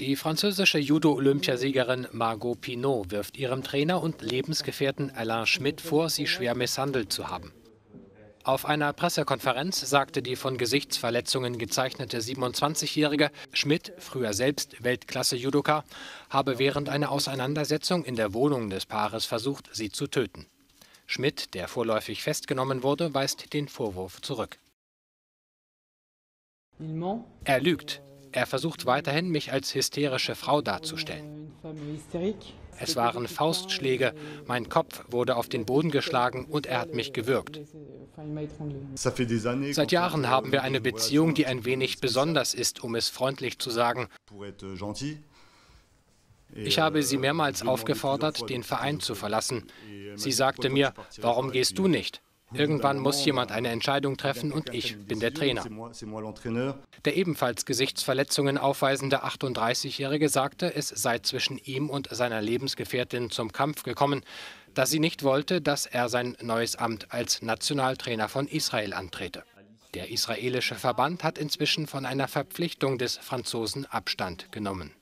Die französische Judo-Olympiasiegerin Margot Pinot wirft ihrem Trainer und Lebensgefährten Alain Schmidt vor, sie schwer misshandelt zu haben. Auf einer Pressekonferenz sagte die von Gesichtsverletzungen gezeichnete 27-Jährige, Schmidt, früher selbst Weltklasse-Judoka, habe während einer Auseinandersetzung in der Wohnung des Paares versucht, sie zu töten. Schmidt, der vorläufig festgenommen wurde, weist den Vorwurf zurück. Er lügt. Er versucht weiterhin, mich als hysterische Frau darzustellen. Es waren Faustschläge, mein Kopf wurde auf den Boden geschlagen und er hat mich gewürgt. Seit Jahren haben wir eine Beziehung, die ein wenig besonders ist, um es freundlich zu sagen. Ich habe sie mehrmals aufgefordert, den Verein zu verlassen. Sie sagte mir, warum gehst du nicht? Irgendwann muss jemand eine Entscheidung treffen und ich bin der Trainer. Der ebenfalls Gesichtsverletzungen aufweisende 38-Jährige sagte, es sei zwischen ihm und seiner Lebensgefährtin zum Kampf gekommen, da sie nicht wollte, dass er sein neues Amt als Nationaltrainer von Israel antrete. Der israelische Verband hat inzwischen von einer Verpflichtung des Franzosen Abstand genommen.